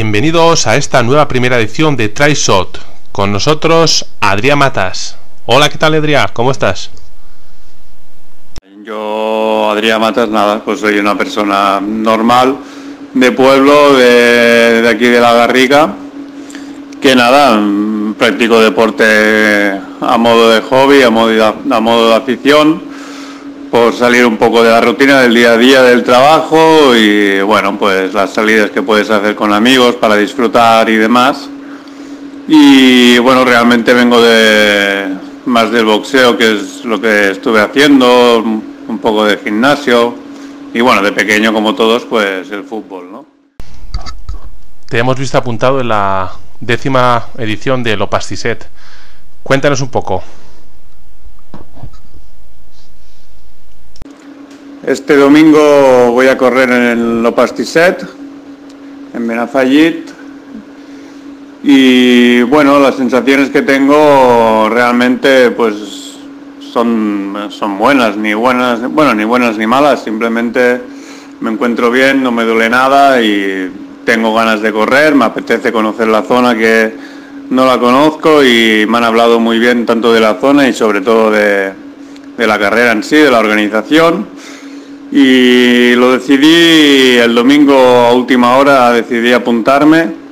Bienvenidos a esta nueva primera edición de TryShot. Con nosotros Adrián Matas. Hola, ¿qué tal Adrián? ¿Cómo estás? Yo, Adrián Matas, nada, pues soy una persona normal, de pueblo, de, aquí de la Garriga, que nada, practico deporte a modo de hobby, a modo de afición, por salir un poco de la rutina del día a día del trabajo y bueno, pues las salidas que puedes hacer con amigos para disfrutar y demás. Y bueno, realmente vengo de más del boxeo, que es lo que estuve haciendo, un poco de gimnasio y bueno, de pequeño como todos, pues el fútbol, ¿no? Te hemos visto apuntado en la décima edición de Lopastiset. Cuéntanos un poco. Este domingo voy a correr en el Lopastiset, en Benafayit. Y bueno, las sensaciones que tengo realmente pues son, son buenas, ni buenas, bueno, ni buenas ni malas, simplemente me encuentro bien, no me duele nada y tengo ganas de correr, me apetece conocer la zona que no la conozco y me han hablado muy bien tanto de la zona y sobre todo de, de la carrera en sí, de la organización. Y lo decidí el domingo a última hora, decidí apuntarme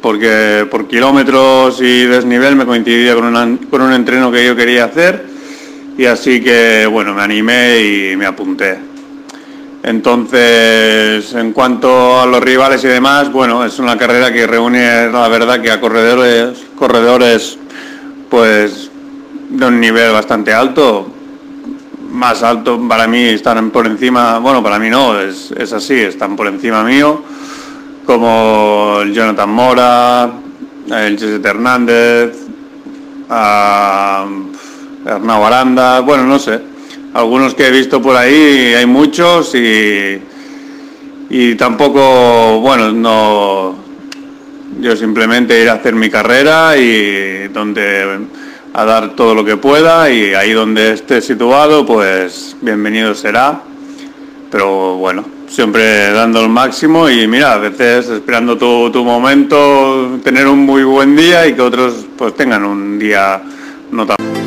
porque por kilómetros y desnivel me coincidía con, con un entreno que yo quería hacer y así que bueno, me animé y me apunté. Entonces, en cuanto a los rivales y demás, bueno, es una carrera que reúne, la verdad, que a corredores, corredores, pues, de un nivel bastante alto, más alto para mí, están por encima, bueno, para mí no, es, es así, están por encima mío, como el Jonathan Mora, el José Hernández, Arnau Aranda, bueno, no sé, algunos que he visto por ahí, hay muchos y, y tampoco, bueno, no, yo simplemente ir a hacer mi carrera y donde a dar todo lo que pueda y ahí donde esté situado, pues bienvenido será. Pero bueno, siempre dando el máximo y mira, a veces esperando tu, tu momento, tener un muy buen día y que otros pues tengan un día no tan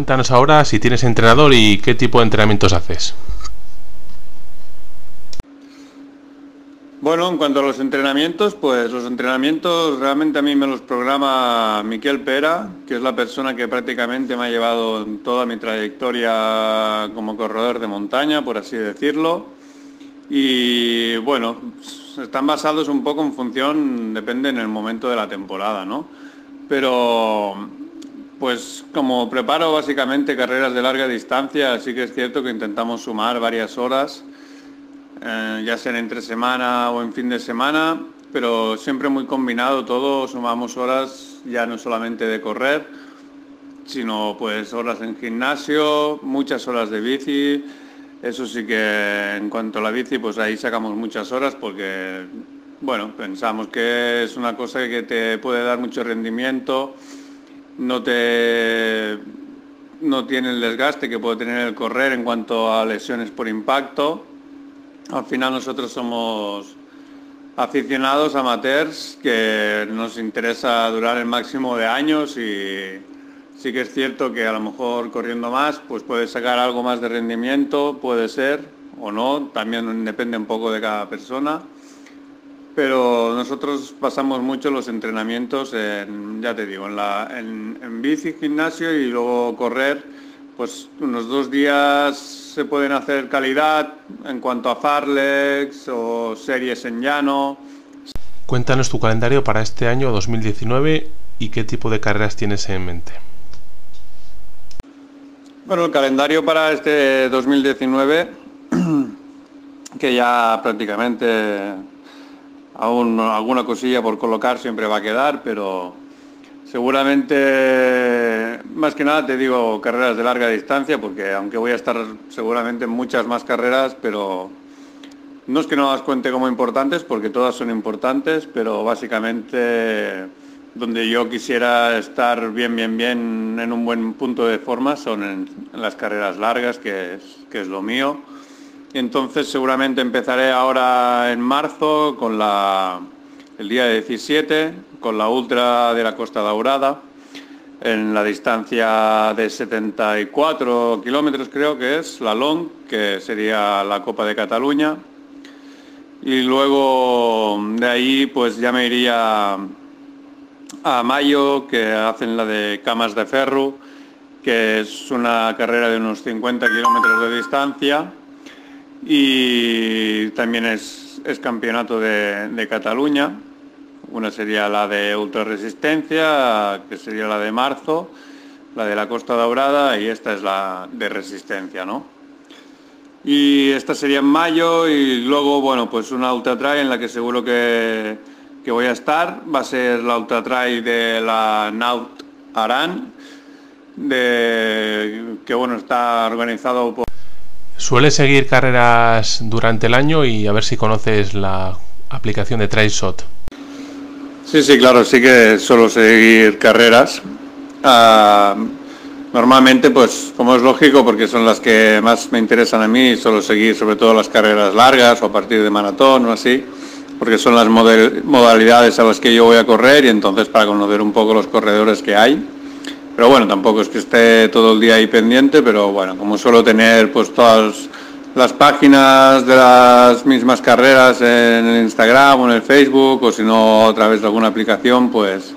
Cuéntanos ahora si tienes entrenador y qué tipo de entrenamientos haces. Bueno, en cuanto a los entrenamientos, pues los entrenamientos realmente a mí me los programa Miquel Pera, que es la persona que prácticamente me ha llevado toda mi trayectoria como corredor de montaña, por así decirlo. Y bueno, están basados un poco en función, depende en el momento de la temporada, ¿no? Pero pues como preparo básicamente carreras de larga distancia, sí que es cierto que intentamos sumar varias horas eh, ya sea entre semana o en fin de semana, pero siempre muy combinado todo, sumamos horas ya no solamente de correr, sino pues horas en gimnasio, muchas horas de bici, eso sí que en cuanto a la bici pues ahí sacamos muchas horas porque bueno, pensamos que es una cosa que te puede dar mucho rendimiento, no te no tiene el desgaste que puede tener el correr en cuanto a lesiones por impacto. Al final nosotros somos aficionados amateurs que nos interesa durar el máximo de años y sí que es cierto que a lo mejor corriendo más pues puedes sacar algo más de rendimiento, puede ser o no, también depende un poco de cada persona. Pero nosotros pasamos mucho los entrenamientos en, ya te digo, en, la, en, en bici, gimnasio y luego correr pues unos dos días se pueden hacer calidad en cuanto a farlex o series en llano. Cuéntanos tu calendario para este año 2019 y qué tipo de carreras tienes en mente. Bueno, el calendario para este 2019, que ya prácticamente aún alguna cosilla por colocar siempre va a quedar, pero seguramente, más que nada te digo carreras de larga distancia, porque aunque voy a estar seguramente en muchas más carreras, pero no es que no las cuente como importantes, porque todas son importantes, pero básicamente donde yo quisiera estar bien, bien, bien en un buen punto de forma son en, las carreras largas, que es, que es lo mío. Entonces seguramente empezaré ahora en marzo con la, el día 17 con la Ultra de la Costa Daurada en la distancia de 74 kilómetros creo que es, la Long, que sería la Copa de Cataluña. Y luego de ahí pues ya me iría a Mayo, que hacen la de Camas de Ferro, que es una carrera de unos 50 kilómetros de distancia y también es, campeonato de, Cataluña. Una sería la de ultrarresistencia, que sería la de marzo, la de la Costa Daurada y esta es la de resistencia, ¿no? Y esta sería en mayo y luego, bueno, pues una ultra trail en la que seguro que que voy a estar va a ser la ultra trail de la Naut Aran, de, que bueno, está organizado por... Suele seguir carreras durante el año y a ver si conoces la aplicación de TrailShot. Sí, sí, claro, sí que suelo seguir carreras. Ah, normalmente, pues como es lógico, porque son las que más me interesan a mí, suelo seguir sobre todo las carreras largas o a partir de maratón o así porque son las modalidades a las que yo voy a correr y entonces para conocer un poco los corredores que hay. Pero bueno, tampoco es que esté todo el día ahí pendiente, pero bueno, como suelo tener pues todas las páginas de las mismas carreras en el Instagram o en el Facebook o si no a través de alguna aplicación, pues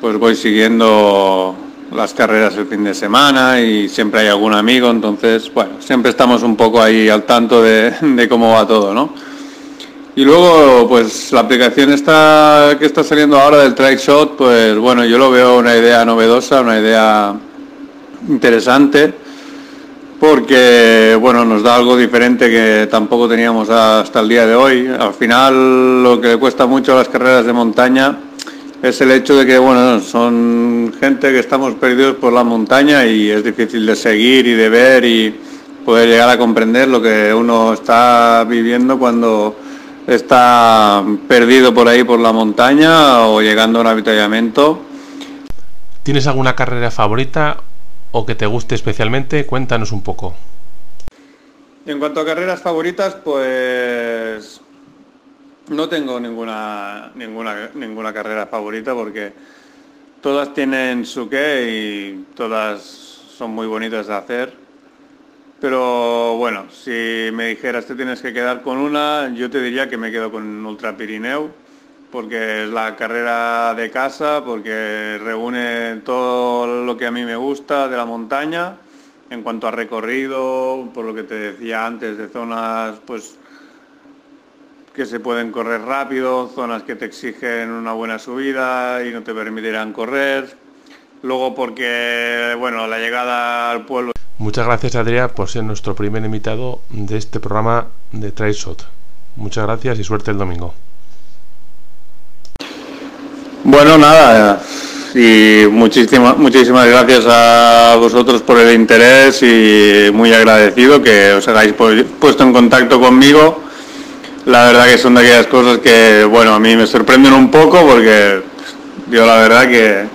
pues voy siguiendo las carreras el fin de semana y siempre hay algún amigo, entonces bueno, siempre estamos un poco ahí al tanto de, de cómo va todo, ¿no? Y luego, pues la aplicación está, que está saliendo ahora del TrackShot, pues bueno, yo lo veo una idea novedosa, una idea interesante, porque bueno, nos da algo diferente que tampoco teníamos hasta el día de hoy. Al final, lo que le cuesta mucho a las carreras de montaña es el hecho de que bueno, son gente que estamos perdidos por la montaña y es difícil de seguir y de ver y poder llegar a comprender lo que uno está viviendo cuando está perdido por ahí por la montaña o llegando a un avituallamiento. ¿Tienes alguna carrera favorita o que te guste especialmente? Cuéntanos un poco. En cuanto a carreras favoritas, pues no tengo ninguna, ninguna, ninguna carrera favorita porque todas tienen su qué y todas son muy bonitas de hacer. Pero bueno, si me dijeras te tienes que quedar con una, yo te diría que me quedo con Ultra Pirineo, porque es la carrera de casa, porque reúne todo lo que a mí me gusta de la montaña, en cuanto a recorrido, por lo que te decía antes, de zonas pues que se pueden correr rápido, zonas que te exigen una buena subida y no te permitirán correr. Luego porque, bueno, la llegada al pueblo Muchas gracias Adrián por ser nuestro primer invitado de este programa de TriShot. Muchas gracias y suerte el domingo. Bueno, nada, y muchísimas, muchísimas gracias a vosotros por el interés y muy agradecido que os hayáis puesto en contacto conmigo. La verdad que son de aquellas cosas que, bueno, a mí me sorprenden un poco porque yo la verdad que